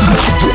Yeah.